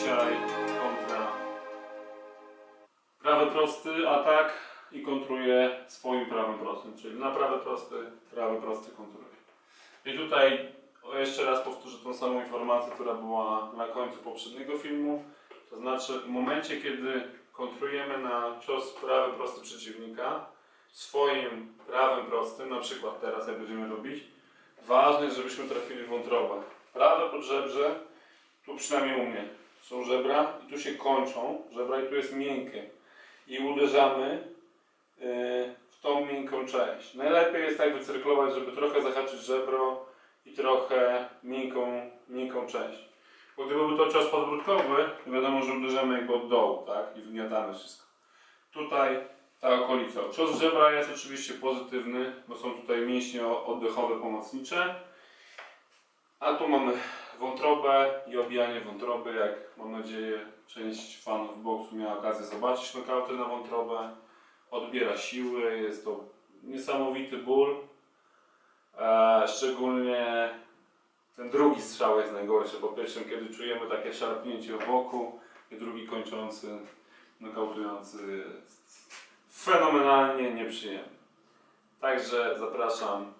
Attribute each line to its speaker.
Speaker 1: dzisiaj kontra prawy prosty atak i kontruję swoim prawym prostym, czyli na prawy prosty, prawy prosty kontruję. I tutaj jeszcze raz powtórzę tą samą informację, która była na końcu poprzedniego filmu, to znaczy w momencie, kiedy kontrujemy na cios prawy prosty przeciwnika, swoim prawym prostym, na przykład teraz jak będziemy robić, ważne jest, żebyśmy trafili w wątrobę. Prawe podrzebrze, tu przynajmniej u mnie, są żebra i tu się kończą żebra i tu jest miękkie. I uderzamy yy, w tą miękką część. Najlepiej jest tak wycyrklować, żeby trochę zahaczyć żebro i trochę miękką, miękką część. Bo gdyby był to cios podbródkowy, to wiadomo, że uderzamy jakby od dołu, tak? I wygniatamy wszystko. Tutaj ta okolica. Cios żebra jest oczywiście pozytywny, bo są tutaj mięśnie oddechowe pomocnicze. A tu mamy wątrobę i obijanie wątroby, jak mam nadzieję część fanów boksu miała okazję zobaczyć nokauty na wątrobę. Odbiera siły, jest to niesamowity ból. E, szczególnie ten drugi strzał jest najgorszy. Po pierwszym, kiedy czujemy takie szarpnięcie w boku i drugi kończący, nokautujący jest fenomenalnie nieprzyjemny. Także zapraszam